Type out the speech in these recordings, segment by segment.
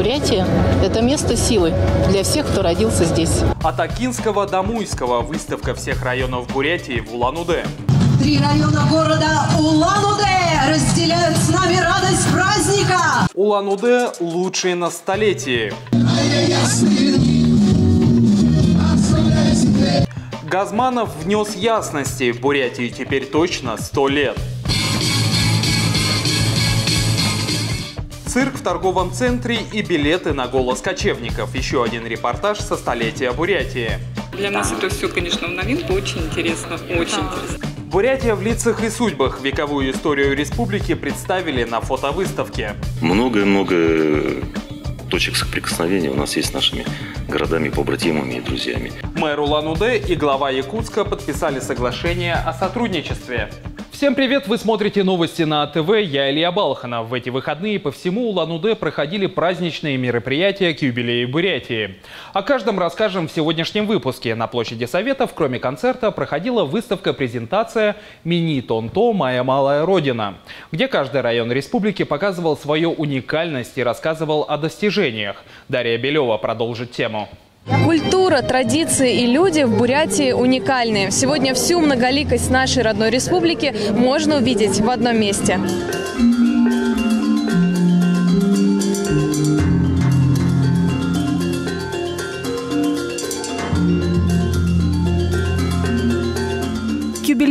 Бурятия – это место силы для всех, кто родился здесь. От Акинского до Муйского выставка всех районов Бурятии в Улан-Удэ. Три района города Улан-Удэ разделяют с нами радость праздника. Улан-Удэ лучшие на столетии. Газманов внес ясности. Бурятии теперь точно 100 лет. Цирк в торговом центре и билеты на голос кочевников. Еще один репортаж со столетия Бурятии. Для нас это все, конечно, в новинку. Очень интересно. Очень интересно. Бурятия в лицах и судьбах. Вековую историю республики представили на фотовыставке. Много-много точек соприкосновения у нас есть с нашими городами, побратимами и друзьями. Мэр Улан-Удэ и глава Якутска подписали соглашение о сотрудничестве. Всем привет! Вы смотрите новости на ТВ. Я Илья Балханов. В эти выходные по всему Улан-Удэ проходили праздничные мероприятия к юбилею Бурятии. О каждом расскажем в сегодняшнем выпуске. На площади Советов, кроме концерта, проходила выставка-презентация «Мини-Тонто. Моя малая родина», где каждый район республики показывал свою уникальность и рассказывал о достижениях. Дарья Белева продолжит тему. Культура, традиции и люди в Бурятии уникальны. Сегодня всю многоликость нашей родной республики можно увидеть в одном месте.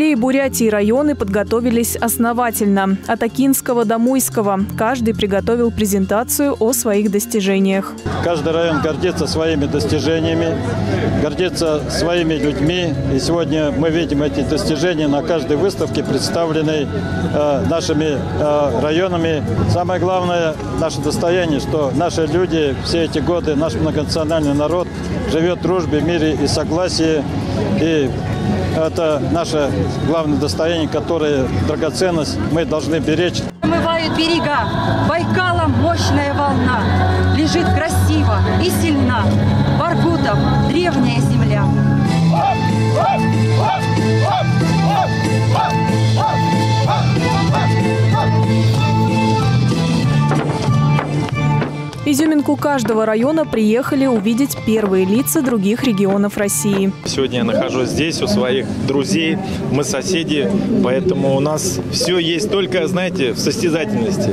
К юбилею Бурятии районы подготовились основательно. От Акинского до Муйского каждый приготовил презентацию о своих достижениях. Каждый район гордится своими достижениями, гордится своими людьми. И сегодня мы видим эти достижения на каждой выставке, представленной э, нашими э, районами. Самое главное наше достояние, что наши люди все эти годы, наш многонациональный народ живет в дружбе, мире и согласии. И это наше главное достояние, которое драгоценность мы должны беречь. Омывают берега, Байкала мощная волна, лежит красиво и сильна, Баргутов древняя земля. Изюминку каждого района приехали увидеть первые лица других регионов России. Сегодня я нахожусь здесь у своих друзей, мы соседи, поэтому у нас все есть только, знаете, в состязательности.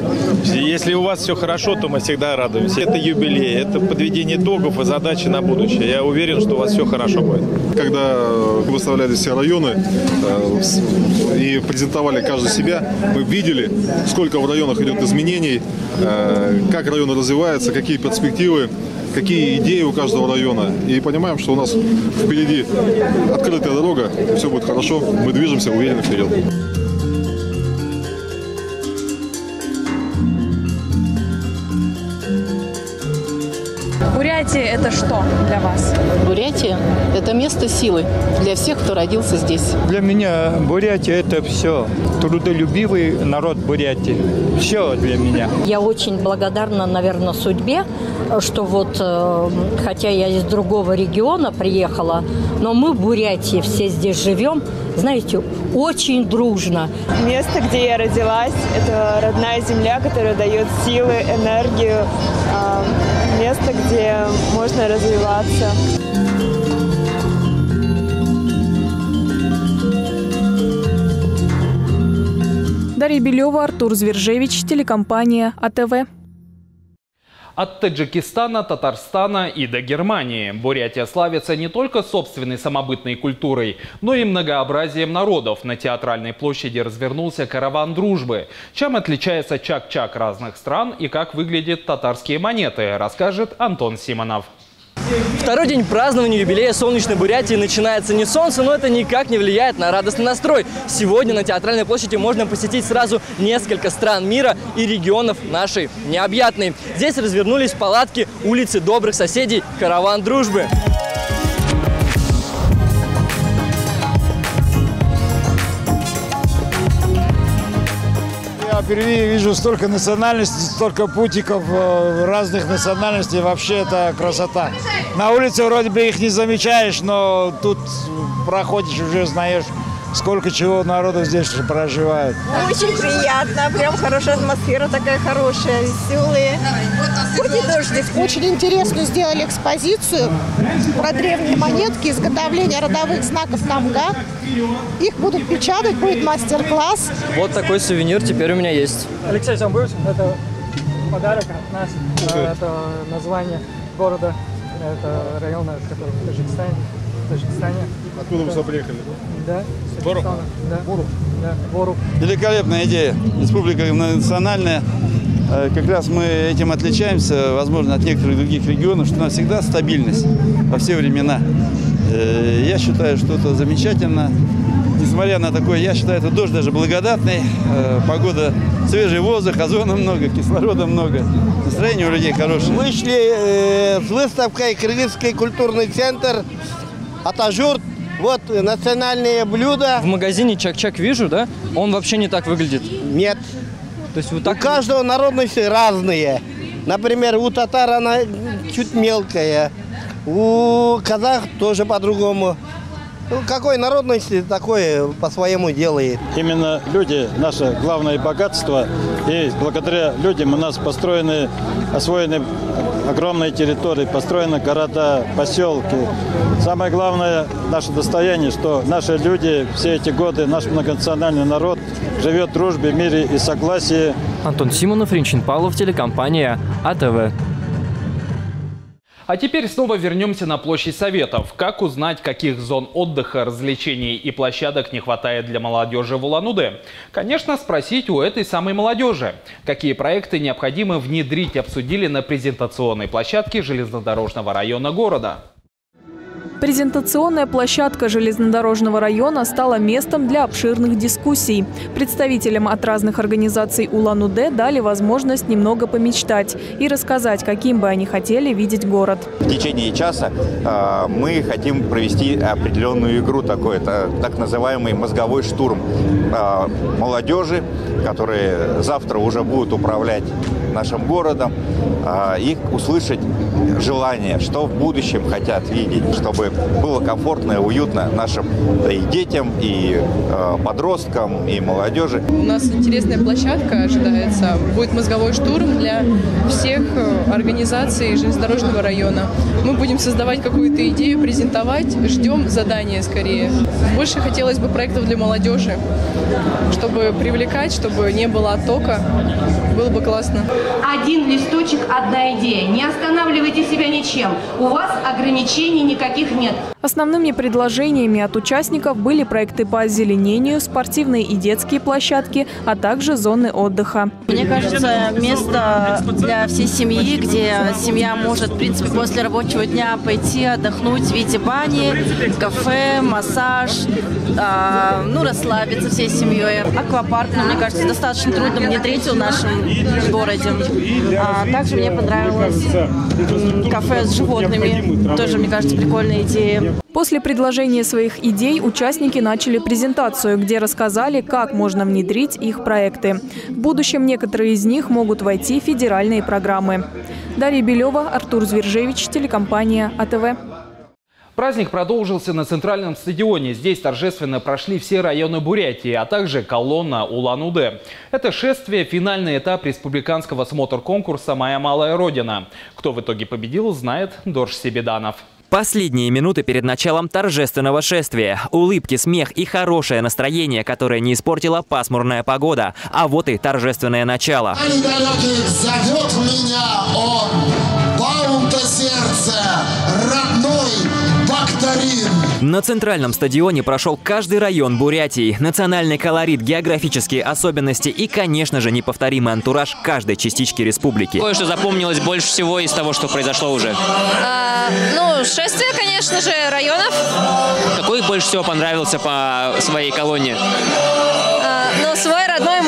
Если у вас все хорошо, то мы всегда радуемся. Это юбилей, это подведение итогов и задачи на будущее. Я уверен, что у вас все хорошо будет. Когда выставляли все районы э, и презентовали каждый себя, мы видели, сколько в районах идет изменений, э, как районы развиваются, какие перспективы, какие идеи у каждого района. И понимаем, что у нас впереди открытая дорога, все будет хорошо, мы движемся уверенно вперед. Бурятия – это что для вас? Бурятия – это место силы для всех, кто родился здесь. Для меня Бурятия – это все. Трудолюбивый народ Бурятии. Все для меня. Я очень благодарна, наверное, судьбе, что вот, э, хотя я из другого региона приехала, но мы в Бурятии все здесь живем, знаете, очень дружно. Место, где я родилась, это родная земля, которая дает силы, энергию, э, место, где можно развиваться. Дарья Белева, Артур Звержевич, телекомпания АТВ. От Таджикистана, Татарстана и до Германии. Бурятия славится не только собственной самобытной культурой, но и многообразием народов. На театральной площади развернулся караван дружбы. Чем отличается чак-чак разных стран и как выглядят татарские монеты, расскажет Антон Симонов. Второй день празднования юбилея солнечной Бурятии начинается не солнце, но это никак не влияет на радостный настрой. Сегодня на Театральной площади можно посетить сразу несколько стран мира и регионов нашей необъятной. Здесь развернулись палатки улицы добрых соседей «Караван дружбы». Впервые вижу столько национальностей, столько путиков э, разных национальностей. Вообще это красота. На улице вроде бы их не замечаешь, но тут проходишь, уже знаешь сколько чего народу здесь проживает. Очень приятно, прям хорошая атмосфера такая хорошая, веселые. Хоть и дождик. Очень интересно сделали экспозицию про древние монетки, изготовление родовых знаков Тамга. Их будут печатать, будет мастер-класс. Вот такой сувенир теперь у меня есть. Алексей Самбуров, это подарок от нас. Это название города, это района, который в Таджикистане. В Таджикистане. Откуда вы сюда приехали? Да. с. Да. Бору. Да, Бору. Великолепная идея. Республика национальная. Э, Как раз мы этим отличаемся, возможно, от некоторых других регионов, что у нас всегда стабильность во все времена. Э, Я считаю, что это замечательно. Несмотря на такое, я считаю, это дождь даже благодатный. Э, Погода, свежий воздух, озона много, кислорода много. Настроение у людей хорошее. Вышли с выставкой «Кыргызский культурный центр» Атажур. Вот национальные блюда. В магазине Чак-Чак вижу, да? Он вообще не так выглядит. Нет. То есть вот У так... каждого народности разные. Например, у татар она чуть мелкая, у казах тоже по-другому. Ну, какой народности, такое по-своему делает. Именно люди – наше главное богатство. И благодаря людям у нас построены, освоены огромные территории, построены города, поселки. Самое главное наше достояние, что наши люди все эти годы, наш многонациональный народ живет в дружбе, мире и согласии. Антон Симонов, Ринчин Павлов, телекомпания АТВ. А теперь снова вернемся на площадь Советов. Как узнать, каких зон отдыха, развлечений и площадок не хватает для молодежи в Улан-Удэ? Конечно, спросить у этой самой молодежи. Какие проекты необходимо внедрить, обсудили на презентационной площадке железнодорожного района города. Презентационная площадка железнодорожного района стала местом для обширных дискуссий. Представителям от разных организаций Улан-Удэ дали возможность немного помечтать и рассказать, каким бы они хотели видеть город. В течение часа э, мы хотим провести определенную игру такой, это так называемый мозговой штурм э, молодежи, которые завтра уже будут управлять нашим городом, э, их услышать желание, что в будущем хотят видеть, чтобы было комфортно и уютно нашим да, и детям, и э, подросткам, и молодежи. У нас интересная площадка ожидается. Будет мозговой штурм для всех э, организаций железнодорожного района. Мы будем создавать какую-то идею, презентовать. Ждем задания скорее. Больше хотелось бы проектов для молодежи, чтобы привлекать, чтобы не было оттока. Было бы классно. Один листочек, одна идея. Не останавливайте себя ничем. У вас ограничений никаких нет. Основными предложениями от участников были проекты по озеленению, спортивные и детские площадки, а также зоны отдыха. Мне кажется, место для всей семьи, где семья может, в принципе, после рабочего дня пойти отдохнуть в виде бани, кафе, массаж, а, ну, расслабиться всей семьей. Аквапарк, ну, мне кажется, достаточно трудно внедрить в нашем городе. А, также мне понравилось кафе с животными. Тоже, мне кажется, прикольная идея. После предложения своих идей участники начали презентацию, где рассказали, как можно внедрить их проекты. В будущем некоторые из них могут войти в федеральные программы. Дарья Белева, Артур Звержевич, телекомпания АТВ. Праздник продолжился на центральном стадионе. Здесь торжественно прошли все районы Бурятии, а также колонна Улан-Удэ. Это шествие – финальный этап республиканского смотр-конкурса «Моя малая родина». Кто в итоге победил, знает Дорж Себеданов. Последние минуты перед началом торжественного шествия. Улыбки, смех и хорошее настроение, которое не испортила пасмурная погода. А вот и торжественное начало. Зовет меня он, Баунта сердце. На центральном стадионе прошел каждый район Бурятии. Национальный колорит, географические особенности и, конечно же, неповторимый антураж каждой частички республики. Кое-что запомнилось больше всего из того, что произошло уже. А, ну, шествие, конечно же, районов. Какой больше всего понравился по своей колонне?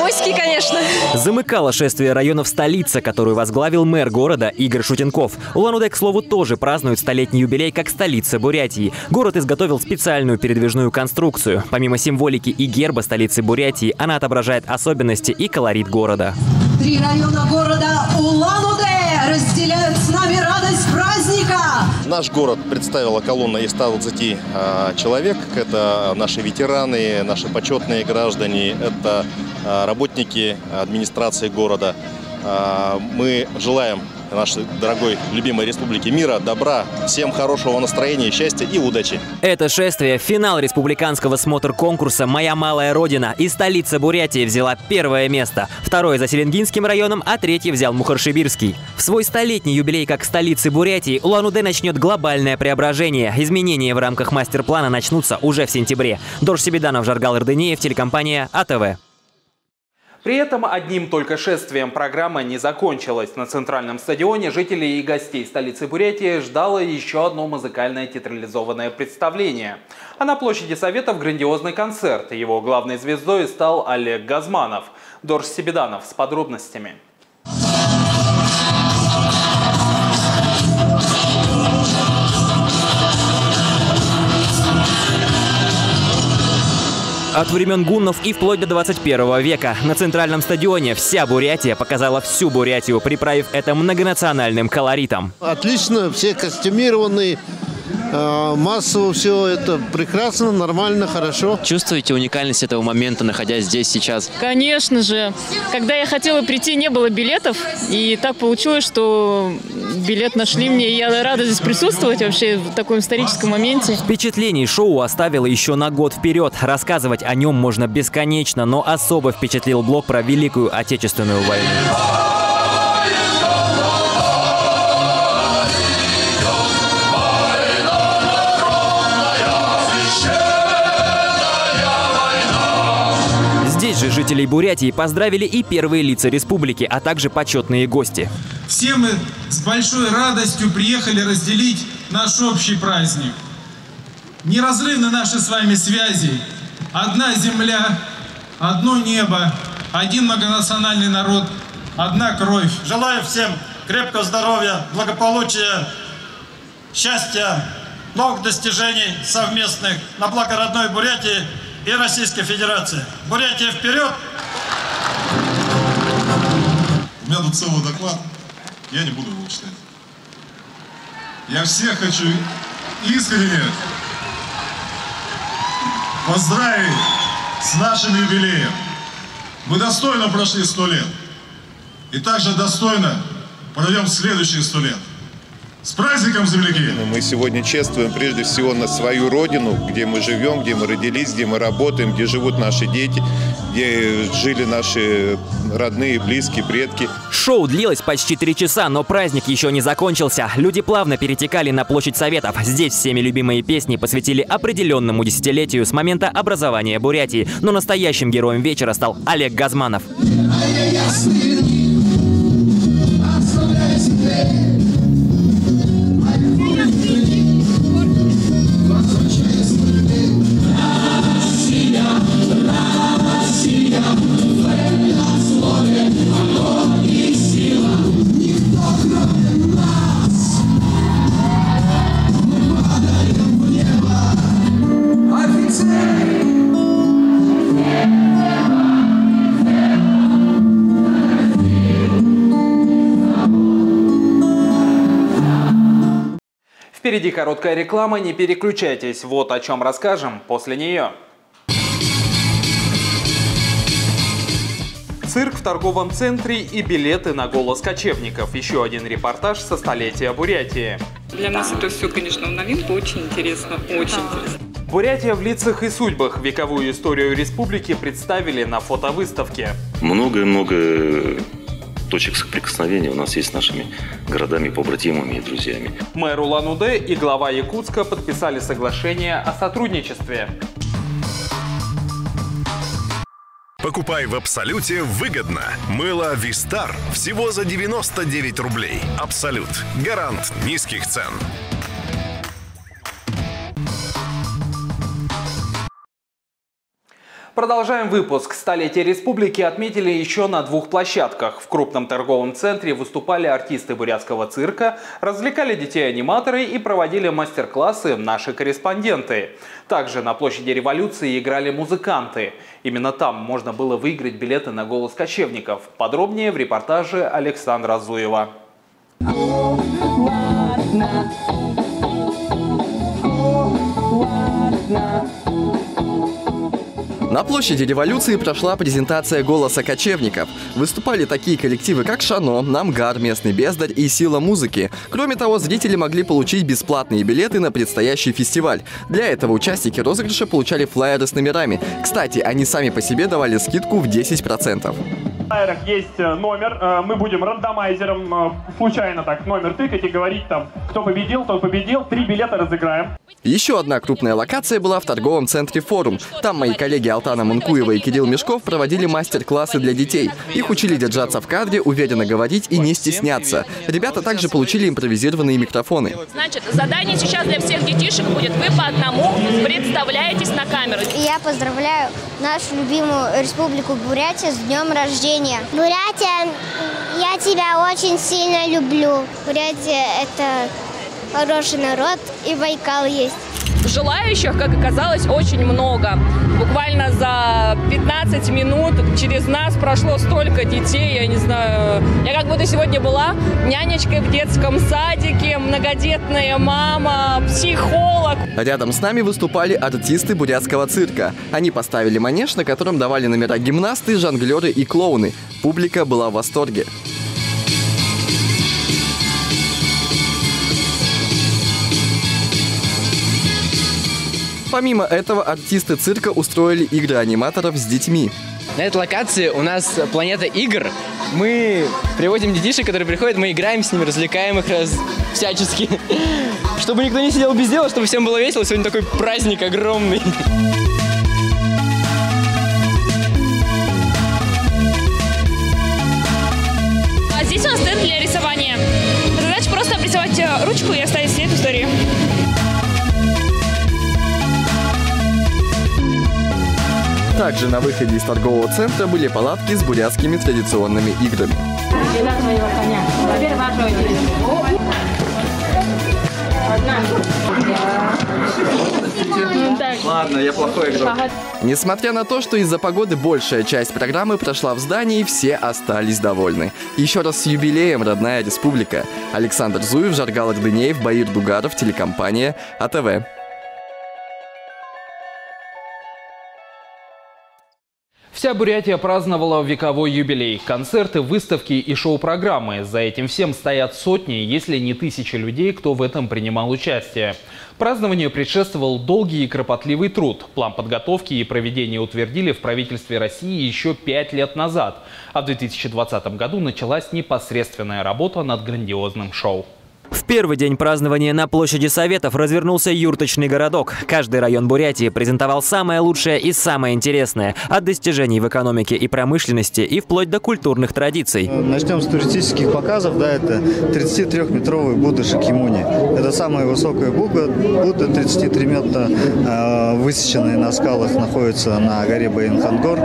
А, Муйский, конечно. Замыкало шествие районов столица, которую возглавил мэр города Игорь Шутенков. Улан-Удэ, к слову, тоже празднует столетний юбилей как столица Бурятии. Город изготовил специальную передвижную конструкцию. Помимо символики и герба столицы Бурятии, она отображает особенности и колорит города. Три района города Улан-Удэ разделяют с нами радость праздника. Наш город представила колонна из 120 э, человек. Это наши ветераны, наши почетные граждане, это работники администрации города. Э, мы желаем нашей дорогой, любимой республике мира, добра, всем хорошего настроения, счастья и удачи. Это шествие – финал республиканского смотр-конкурса «Моя малая родина» и столица Бурятии взяла первое место, второе за Селенгинским районом, а третье взял Мухаршибирский. В свой столетний юбилей как столицы Бурятии Улан-Удэ начнет глобальное преображение. Изменения в рамках мастер-плана начнутся уже в сентябре. Дорж Себеданов, Жаргал Ирдынеев, телекомпания АТВ. При этом одним только шествием программа не закончилась. На центральном стадионе жителей и гостей столицы Бурятии ждало еще одно музыкальное театрализованное представление. А на площади Советов грандиозный концерт. Его главной звездой стал Олег Газманов. Дорж Себеданов с подробностями. От времен гуннов и вплоть до 21 века на центральном стадионе вся Бурятия показала всю Бурятию, приправив это многонациональным колоритом. Отлично, все костюмированные, массово все это прекрасно, нормально, хорошо. Чувствуете уникальность этого момента, находясь здесь сейчас? Конечно же. Когда я хотела прийти, не было билетов. И так получилось, что билет нашли мне. И я рада здесь присутствовать вообще в таком историческом моменте. Впечатлений шоу оставило еще на год вперед. Рассказывать о нем можно бесконечно, но особо впечатлил блог про Великую Отечественную войну. Жителей Бурятии поздравили и первые лица республики, а также почетные гости. Все мы с большой радостью приехали разделить наш общий праздник. Неразрывны наши с вами связи. Одна земля, одно небо, один многонациональный народ, одна кровь. Желаю всем крепкого здоровья, благополучия, счастья, новых достижений совместных на благо родной Бурятии и Российской Федерации. Бурятия вперед! У меня тут целый доклад, я не буду его читать. Я всех хочу искренне поздравить с нашим юбилеем. Мы достойно прошли сто лет. И также достойно пройдем следующие сто лет. С праздником, земляки! Мы сегодня чествуем прежде всего на свою родину, где мы живем, где мы родились, где мы работаем, где живут наши дети, где жили наши родные, близкие, предки. Шоу длилось почти три часа, но праздник еще не закончился. Люди плавно перетекали на площадь Советов. Здесь всеми любимые песни посвятили определенному десятилетию с момента образования Бурятии. Но настоящим героем вечера стал Олег Газманов. Впереди короткая реклама, не переключайтесь. Вот о чем расскажем после нее. Цирк в торговом центре и билеты на голос кочевников. Еще один репортаж со столетия Бурятии. Для нас это все, конечно, в новинку. Очень интересно, очень интересно. Бурятия в лицах и судьбах. Вековую историю республики представили на фотовыставке. Много-много точек соприкосновения у нас есть с нашими городами, побратимами и друзьями. Мэр Улан-Удэ и глава Якутска подписали соглашение о сотрудничестве. Покупай в Абсолюте выгодно. Мыло Вистар всего за 99 рублей. Абсолют. Гарант низких цен. Продолжаем выпуск. Столетие республики отметили еще на двух площадках. В крупном торговом центре выступали артисты бурятского цирка, развлекали детей-аниматоры и проводили мастер-классы наши корреспонденты. Также на площади революции играли музыканты. Именно там можно было выиграть билеты на голос кочевников. Подробнее в репортаже Александра Зуева. Ладно. На площади революции прошла презентация «Голоса кочевников». Выступали такие коллективы, как «Шано», «Намгар», «Местный бездарь» и «Сила музыки». Кроме того, зрители могли получить бесплатные билеты на предстоящий фестиваль. Для этого участники розыгрыша получали флайеры с номерами. Кстати, они сами по себе давали скидку в 10%. В флайерах есть э, номер, э, мы будем рандомайзером э, случайно так номер тыкать и говорить там, кто победил, кто победил, три билета разыграем. Еще одна крупная локация была в торговом центре «Форум». Там мои коллеги Алтана Манкуева и Кирилл Мешков проводили мастер-классы для детей. Их учили держаться в кадре, уверенно говорить и не стесняться. Ребята также получили импровизированные микрофоны. Значит, задание сейчас для всех детишек будет. Вы по одному представляетесь на камеру. Я поздравляю нашу любимую республику Бурятия с днем рождения. Бурятия, я тебя очень сильно люблю. Бурятия – это хороший народ, и Байкал есть. Желающих, как оказалось, очень много. Буквально за 15 минут через нас прошло столько детей, я не знаю. Я как будто сегодня была нянечкой в детском садике, многодетная мама, психолог. Рядом с нами выступали артисты бурятского цирка. Они поставили манеж, на котором давали номера гимнасты, жонглеры и клоуны. Публика была в восторге. Помимо этого, артисты цирка устроили игры аниматоров с детьми. На этой локации у нас планета игр. Мы приводим детишек, которые приходят, мы играем с ними, развлекаем их раз... всячески. Чтобы никто не сидел без дела, чтобы всем было весело. Сегодня такой праздник огромный. А здесь у нас стенд для рисования. Задача просто обрисовать э, ручку и оставить Также на выходе из торгового центра были палатки с бурятскими традиционными играми. Ладно, я плохой игрок. Несмотря на то, что из-за погоды большая часть программы прошла в здании, все остались довольны. Еще раз с юбилеем, родная республика. Александр Зуев, Жаргал Ардынеев, Баир Дугаров, телекомпания АТВ. Вся Бурятия праздновала вековой юбилей. Концерты, выставки и шоу-программы. За этим всем стоят сотни, если не тысячи людей, кто в этом принимал участие. Празднованию предшествовал долгий и кропотливый труд. План подготовки и проведения утвердили в правительстве России еще пять лет назад. А в 2020 году началась непосредственная работа над грандиозным шоу. В первый день празднования на площади Советов развернулся юрточный городок. Каждый район Бурятии презентовал самое лучшее и самое интересное. От достижений в экономике и промышленности и вплоть до культурных традиций. Начнем с туристических показов. Да, это 33-метровый Будда Шакимуни. Это самая высокая Будда. Будда 33 метра э, высеченный на скалах находится на горе Баинхангор.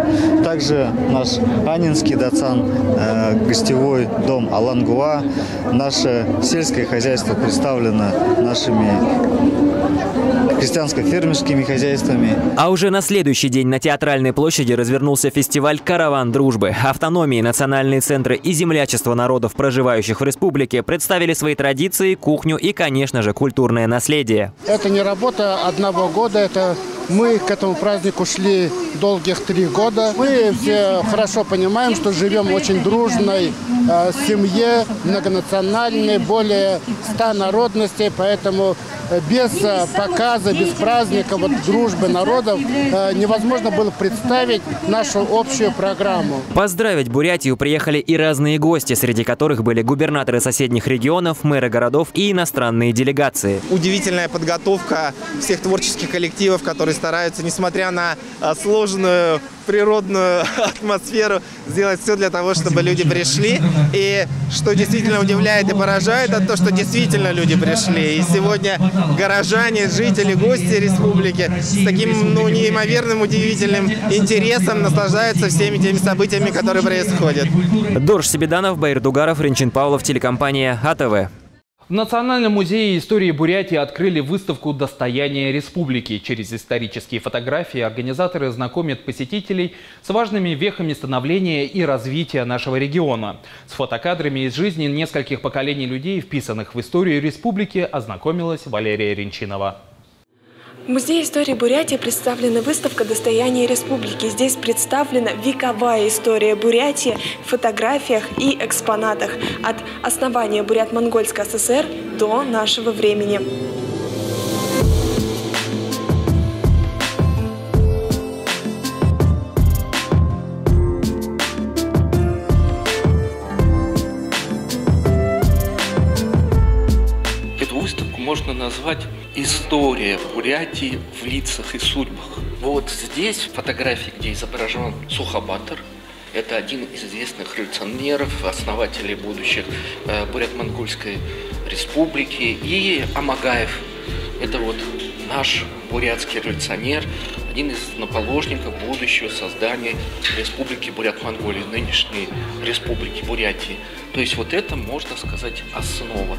Также наш Анинский Дацан, э, гостевой дом Алангуа, наше сельское хозяйство представлено нашими крестьянско-фермерскими хозяйствами. А уже на следующий день на Театральной площади развернулся фестиваль «Караван дружбы». Автономии, национальные центры и землячество народов, проживающих в республике, представили свои традиции, кухню и, конечно же, культурное наследие. Это не работа одного года, это мы к этому празднику шли долгих три года. Мы все хорошо понимаем, что живем в очень дружной э, семье, многонациональной, более ста народностей, поэтому без э, показа, без праздника вот, дружбы народов э, невозможно было представить нашу общую программу. Поздравить Бурятию приехали и разные гости, среди которых были губернаторы соседних регионов, мэры городов и иностранные делегации. Удивительная подготовка всех творческих коллективов, которые стараются, несмотря на а, сложную природную атмосферу, сделать все для того, чтобы люди пришли. И что действительно удивляет и поражает, это то, что действительно люди пришли. И сегодня горожане, жители, гости республики с таким ну, неимоверным, удивительным интересом наслаждаются всеми теми событиями, которые происходят. Дорж Себеданов, Баир Дугаров, Ренчин Павлов, телекомпания АТВ. В Национальном музее истории Бурятии открыли выставку «Достояние республики». Через исторические фотографии организаторы знакомят посетителей с важными вехами становления и развития нашего региона. С фотокадрами из жизни нескольких поколений людей, вписанных в историю республики, ознакомилась Валерия Ренчинова. В Музее истории Бурятии представлена выставка «Достояние республики». Здесь представлена вековая история Бурятии в фотографиях и экспонатах от основания Бурят-Монгольской ССР до нашего времени. Назвать «История Бурятии в лицах и судьбах». Вот здесь фотографии, где изображен Сухобатор. Это один из известных революционеров, основателей будущих э, Бурят-Монгольской республики. И Амагаев. Это вот наш бурятский революционер, один из наположников будущего создания Республики Бурят-Монголии, нынешней Республики Бурятии. То есть вот это, можно сказать, основа.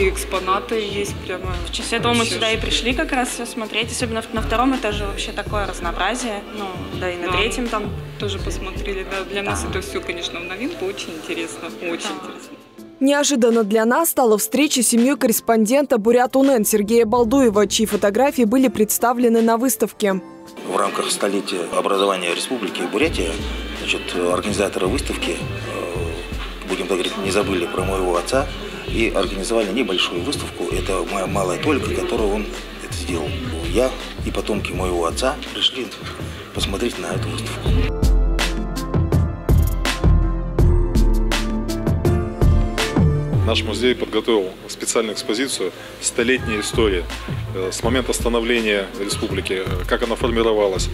Такие экспонаты есть прямо. В честь этого мы сюда и пришли как раз все смотреть, особенно на втором этаже вообще такое разнообразие, ну, да и на Да. третьем там. Тоже посмотрели, да. Для нас это все, конечно, в новинку. Очень интересно, очень интересно. Неожиданно для нас стала встреча с семьей корреспондента Бурят УНН Сергея Балдуева, чьи фотографии были представлены на выставке. В рамках столетия образования Республики Бурятия значит, организаторы выставки, э, будем так говорить, не забыли про моего отца и организовали небольшую выставку. Это моя малая только, которую он это сделал. Я и потомки моего отца пришли посмотреть на эту выставку. Наш музей подготовил специальную экспозицию «Столетняя история» э, с момента становления республики, э, как она формировалась.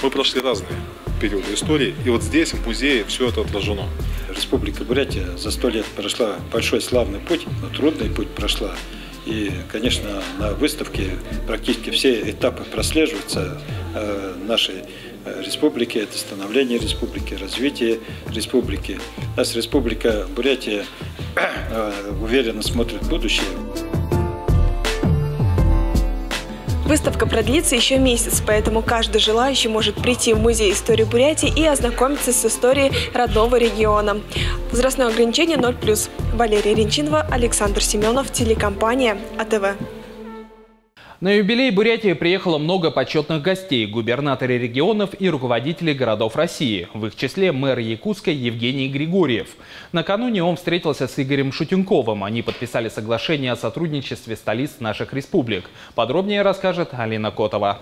Мы прошли разные периоды истории, и вот здесь, в музее, все это отражено. Республика Бурятия за сто лет прошла большой славный путь, но трудный путь прошла. И, конечно, на выставке практически все этапы прослеживаются э, нашей э, республики. Это становление республики, развитие республики. Нас республика Бурятия э, уверенно смотрит в будущее. Выставка продлится еще месяц, поэтому каждый желающий может прийти в Музей истории Бурятии и ознакомиться с историей родного региона. Возрастное ограничение 0+. Валерия Ренчинова, Александр Семенов, телекомпания АТВ. На юбилей Бурятии приехало много почетных гостей, губернаторы регионов и руководители городов России. В их числе мэр Якутска Евгений Григорьев. Накануне он встретился с Игорем Шутенковым. Они подписали соглашение о сотрудничестве столиц наших республик. Подробнее расскажет Алина Котова.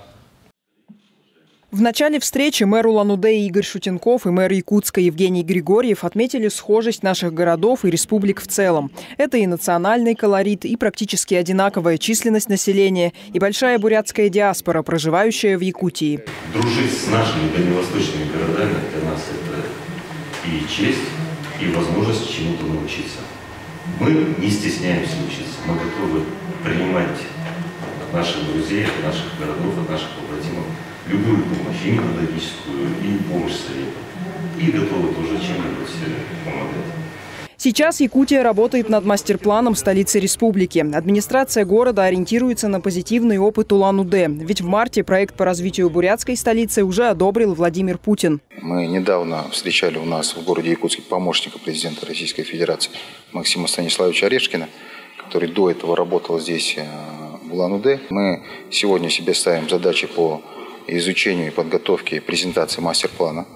В начале встречи мэр Улан-Удэ Игорь Шутенков и мэр Якутска Евгений Григорьев отметили схожесть наших городов и республик в целом. Это и национальный колорит, и практически одинаковая численность населения, и большая бурятская диаспора, проживающая в Якутии. Дружить с нашими дальневосточными городами для нас это и честь, и возможность чему-то научиться. Мы не стесняемся учиться, мы готовы принимать наших друзей, от наших городов, от наших побратимов любую помощь, и методическую, и помощь советом. И готовы тоже чем-нибудь э, помогать. Сейчас Якутия работает над мастер-планом столицы республики. Администрация города ориентируется на позитивный опыт Улан-Удэ. Ведь в марте проект по развитию бурятской столицы уже одобрил Владимир Путин. Мы недавно встречали у нас в городе Якутске помощника президента Российской Федерации Максима Станиславовича Орешкина, который до этого работал здесь, э, в Улан-Удэ. Мы сегодня себе ставим задачи по изучению и подготовке презентации мастер-плана,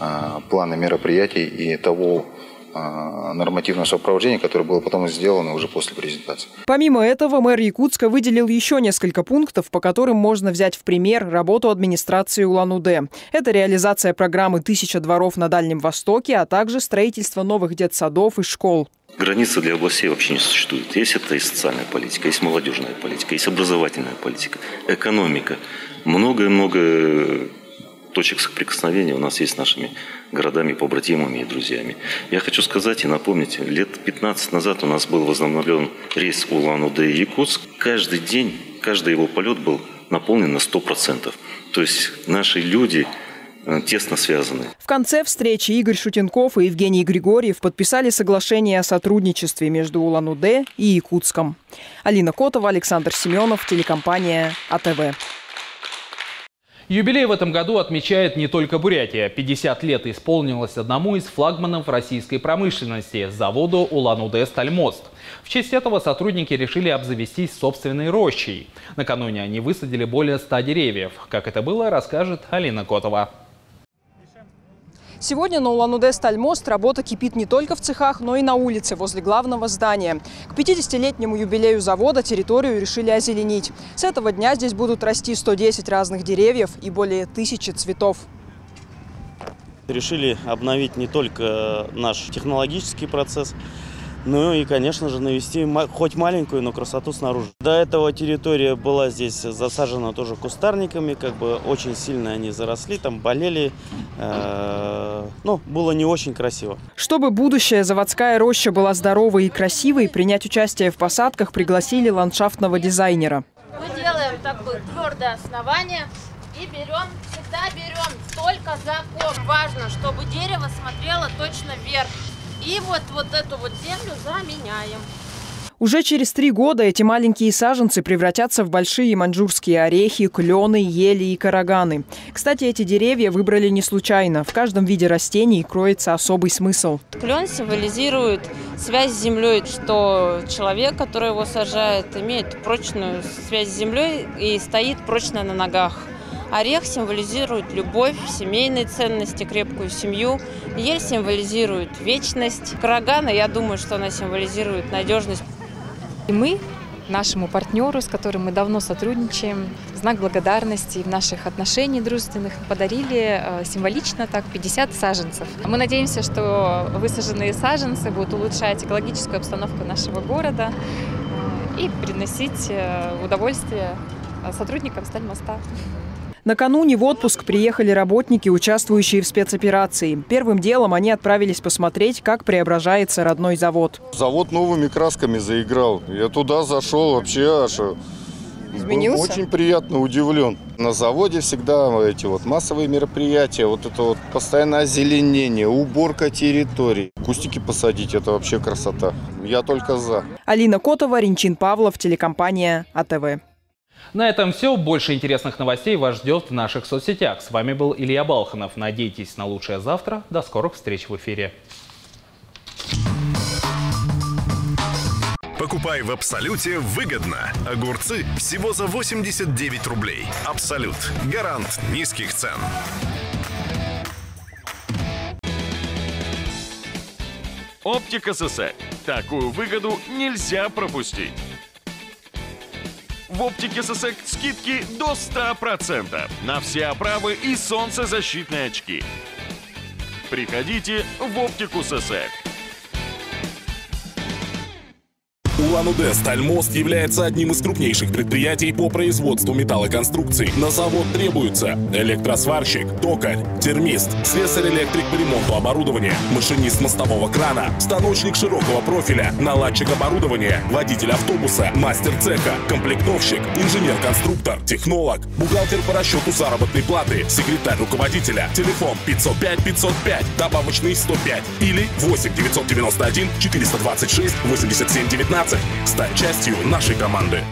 э, плана мероприятий и того э, нормативного сопровождения, которое было потом сделано уже после презентации. Помимо этого, мэр Якутска выделил еще несколько пунктов, по которым можно взять в пример работу администрации Улан-Удэ. Это реализация программы «Тысяча дворов на Дальнем Востоке», а также строительство новых детсадов и школ. Границы для областей вообще не существует. Есть это и социальная политика, есть молодежная политика, есть образовательная политика, экономика. Много-много точек соприкосновения у нас есть с нашими городами, побратимами и друзьями. Я хочу сказать и напомнить, лет 15 назад у нас был возобновлен рейс Улан-Удэ и Якутск. Каждый день, каждый его полет был наполнен на 100%. То есть наши люди тесно связаны. В конце встречи Игорь Шутенков и Евгений Григорьев подписали соглашение о сотрудничестве между Улан-Удэ и Якутском. Алина Котова, Александр Семенов, телекомпания АТВ. Юбилей в этом году отмечает не только Бурятия. 50 лет исполнилось одному из флагманов российской промышленности – заводу Улан-Удэ «Стальмост». В честь этого сотрудники решили обзавестись собственной рощей. Накануне они высадили более 100 деревьев. Как это было, расскажет Алина Котова. Сегодня на Улан-Удэ «Стальмост» работа кипит не только в цехах, но и на улице, возле главного здания. К 50-летнему юбилею завода территорию решили озеленить. С этого дня здесь будут расти 110 разных деревьев и более тысячи цветов. Решили обновить не только наш технологический процесс, ну и, конечно же, навести хоть маленькую, но красоту снаружи. До этого территория была здесь засажена тоже кустарниками, как бы очень сильно они заросли, там болели. Э, ну, было не очень красиво. Чтобы будущая заводская роща была здоровой и красивой, принять участие в посадках пригласили ландшафтного дизайнера. Мы делаем такое твердое основание и берем, всегда берем только за корм. Важно, чтобы дерево смотрело точно вверх. И вот, вот эту вот землю заменяем. Уже через три года эти маленькие саженцы превратятся в большие маньчжурские орехи, клены, ели и караганы. Кстати, эти деревья выбрали не случайно. В каждом виде растений кроется особый смысл. Клен символизирует связь с землей, что человек, который его сажает, имеет прочную связь с землей и стоит прочно на ногах. Орех символизирует любовь, семейные ценности, крепкую семью. Ель символизирует вечность. Карагана, я думаю, что она символизирует надежность. И мы нашему партнеру, с которым мы давно сотрудничаем, в знак благодарности в наших отношений дружественных подарили э, символично так 50 саженцев. Мы надеемся, что высаженные саженцы будут улучшать экологическую обстановку нашего города э, и приносить э, удовольствие сотрудникам Стальмоста. Накануне в отпуск приехали работники, участвующие в спецоперации. Первым делом они отправились посмотреть, как преображается родной завод. Завод новыми красками заиграл. Я туда зашел вообще аж... Э, Изменился? Очень приятно удивлен. На заводе всегда эти вот массовые мероприятия, вот это вот постоянное озеленение, уборка территорий. Кустики посадить, это вообще красота. Я только за. Алина Котова, Ринчин Павлов, телекомпания АТВ. На этом все. Больше интересных новостей вас ждет в наших соцсетях. С вами был Илья Балханов. Надейтесь на лучшее завтра. До скорых встреч в эфире. Покупай в Абсолюте выгодно. Огурцы всего за 89 рублей. Абсолют. Гарант низких цен. Оптика СССР. Такую выгоду нельзя пропустить в оптике ССЭК скидки до 100% на все оправы и солнцезащитные очки. Приходите в оптику ССЭК. Улан-Удэ «Стальмост» является одним из крупнейших предприятий по производству металлоконструкций. На завод требуются электросварщик, токарь, термист, слесарь-электрик по ремонту оборудования, машинист мостового крана, станочник широкого профиля, наладчик оборудования, водитель автобуса, мастер цеха, комплектовщик, инженер-конструктор, технолог, бухгалтер по расчету заработной платы, секретарь руководителя, телефон 505 505, добавочный 105 или 8 991 426 87 19 Стать частью нашей команды.